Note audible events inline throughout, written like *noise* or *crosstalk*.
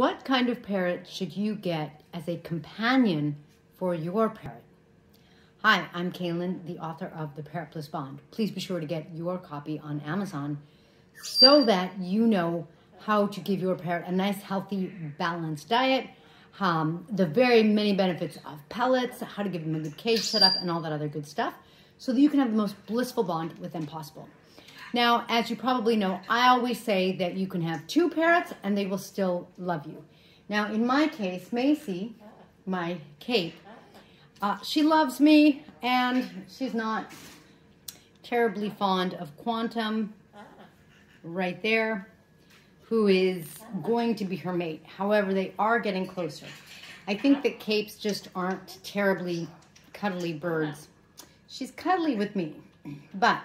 What kind of parrot should you get as a companion for your parrot? Hi, I'm Kaylin, the author of The Parrot Bliss Bond. Please be sure to get your copy on Amazon so that you know how to give your parrot a nice, healthy, balanced diet, um, the very many benefits of pellets, how to give them a good cage setup, and all that other good stuff so that you can have the most blissful bond with them possible. Now, as you probably know, I always say that you can have two parrots and they will still love you. Now, in my case, Macy, my Cape, uh, she loves me and she's not terribly fond of Quantum right there, who is going to be her mate. However, they are getting closer. I think that capes just aren't terribly cuddly birds. She's cuddly with me, but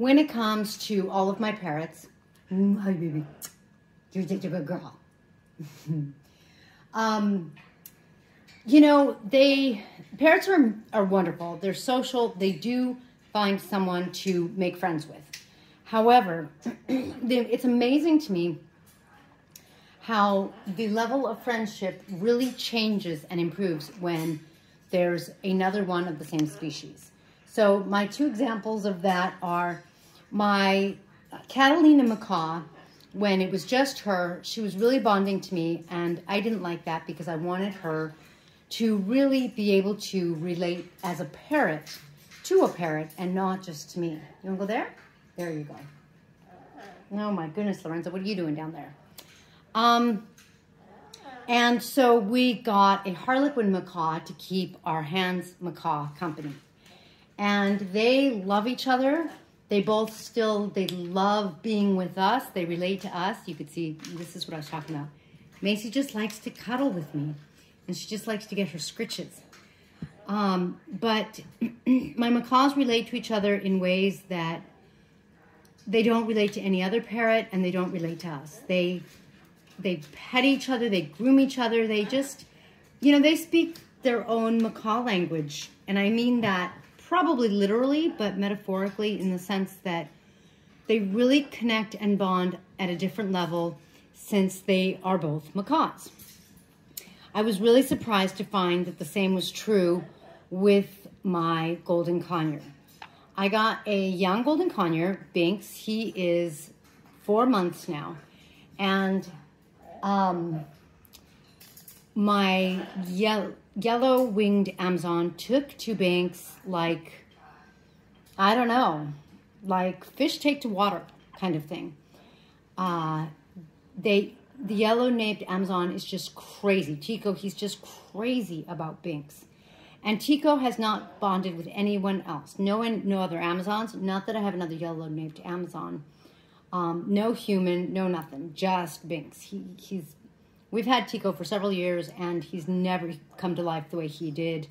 when it comes to all of my parrots, mm, hi baby, you're such a good girl. *laughs* um, you know, they parrots are are wonderful. They're social. They do find someone to make friends with. However, *clears throat* it's amazing to me how the level of friendship really changes and improves when there's another one of the same species. So my two examples of that are my Catalina macaw, when it was just her, she was really bonding to me, and I didn't like that because I wanted her to really be able to relate as a parrot to a parrot and not just to me. You want to go there? There you go. Oh my goodness, Lorenzo, what are you doing down there? Um, and so we got a Harlequin macaw to keep our Hahn's macaw company. And they love each other. They both still, they love being with us. They relate to us. You could see, this is what I was talking about. Macy just likes to cuddle with me. And she just likes to get her scritches. Um, but *clears throat* my macaws relate to each other in ways that they don't relate to any other parrot and they don't relate to us. They, they pet each other, they groom each other, they just, you know, they speak their own macaw language. And I mean that probably literally, but metaphorically in the sense that they really connect and bond at a different level since they are both macaws. I was really surprised to find that the same was true with my golden conure. I got a young golden conure, Binks. He is four months now. And um, my yellow, yellow winged Amazon took to Binks like, I don't know, like fish take to water kind of thing. Uh, they, the yellow naped Amazon is just crazy. Tico, he's just crazy about Binks. And Tico has not bonded with anyone else. No one, no other Amazons. Not that I have another yellow naped Amazon. Um, no human, no nothing. Just Binks. He, he's We've had Tico for several years, and he's never come to life the way he did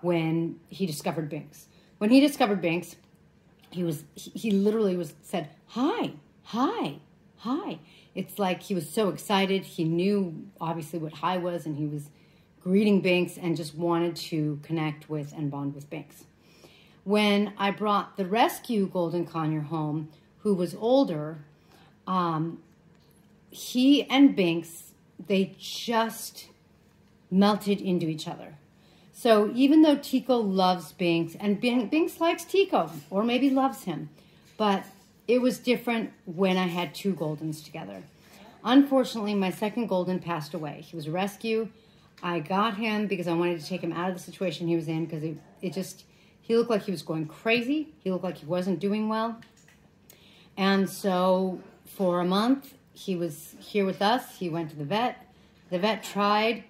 when he discovered Binks. When he discovered Binks, he was he, literally was said, "Hi, hi, hi." It's like he was so excited. He knew obviously what hi was, and he was greeting Binks and just wanted to connect with and bond with Binks. When I brought the rescue golden conure home, who was older, um, he and Binks they just melted into each other. So even though Tico loves Binks, and Binks likes Tico, or maybe loves him, but it was different when I had two Goldens together. Unfortunately, my second Golden passed away. He was a rescue. I got him because I wanted to take him out of the situation he was in because it, it just, he looked like he was going crazy. He looked like he wasn't doing well. And so for a month, he was here with us. He went to the vet. The vet tried.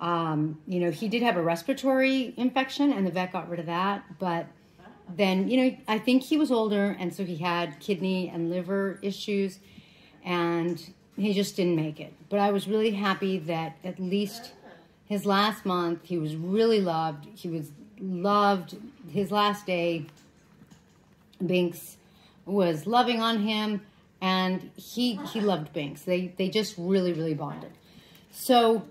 Um, you know, he did have a respiratory infection, and the vet got rid of that. But then, you know, I think he was older, and so he had kidney and liver issues, and he just didn't make it. But I was really happy that at least his last month, he was really loved. He was loved. His last day, Binks was loving on him and he he loved Binks. They they just really really bonded. So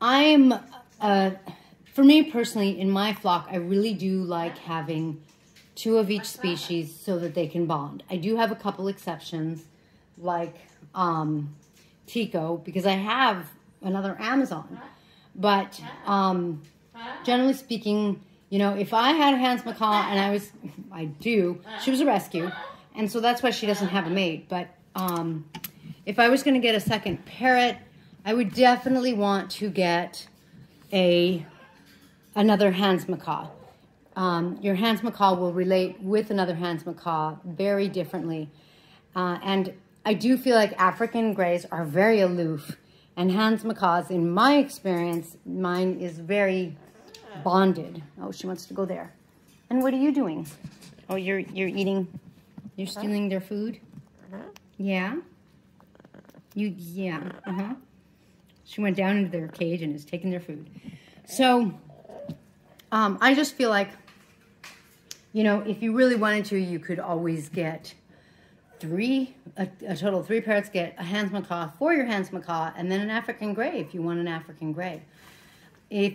I'm uh, for me personally in my flock, I really do like having two of each species so that they can bond. I do have a couple exceptions, like um, Tico because I have another Amazon. But um, generally speaking, you know, if I had Hahn's Macaw and I was, *laughs* I do, she was a rescue. And so that's why she doesn't have a mate. But um, if I was going to get a second parrot, I would definitely want to get a another Hahn's Macaw. Um, your Hahn's Macaw will relate with another Hahn's Macaw very differently. Uh, and I do feel like African Greys are very aloof. And Hahn's Macaws, in my experience, mine is very bonded. Oh, she wants to go there. And what are you doing? Oh, you're you're eating, you're stealing their food? Yeah? You, yeah, uh-huh. She went down into their cage and is taking their food. So, um, I just feel like, you know, if you really wanted to, you could always get three, a, a total of three parrots, get a Hahn's Macaw for your Hahn's Macaw, and then an African Grey if you want an African Grey. If,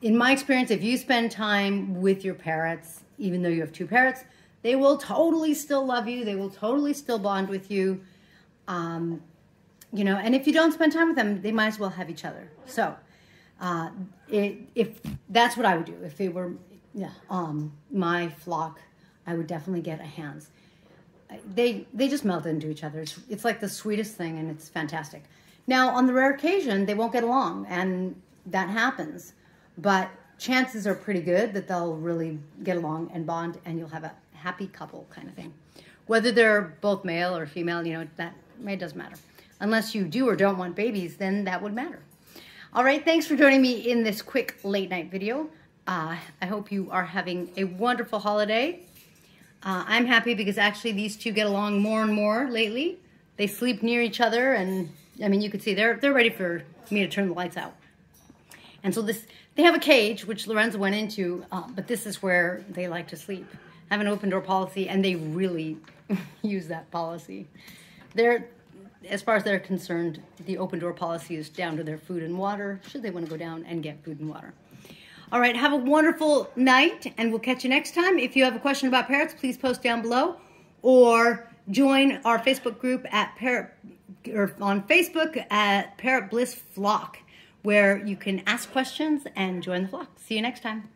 in my experience, if you spend time with your parrots, even though you have two parrots, they will totally still love you. They will totally still bond with you. Um, you know, and if you don't spend time with them, they might as well have each other. So, uh, it, if that's what I would do, if it were yeah, um, my flock, I would definitely get a Hahn's They they just melt into each other. It's, it's like the sweetest thing, and it's fantastic. Now, on the rare occasion, they won't get along, and that happens. But chances are pretty good that they'll really get along and bond, and you'll have a happy couple kind of thing. Whether they're both male or female, you know, that it doesn't matter. Unless you do or don't want babies, then that would matter. All right, thanks for joining me in this quick late night video. Uh, I hope you are having a wonderful holiday. Uh, I'm happy because actually these two get along more and more lately. They sleep near each other and I mean, you can see they're, they're ready for me to turn the lights out. And so this, they have a cage, which Lorenzo went into, uh, but this is where they like to sleep. Have an open door policy and they really *laughs* use that policy. They're, as far as they're concerned, the open door policy is down to their food and water, should they want to go down and get food and water. All right, have a wonderful night, and we'll catch you next time. If you have a question about parrots, please post down below, or join our Facebook group at Parrot, or on Facebook at Parrot Bliss Flock, where you can ask questions and join the flock. See you next time.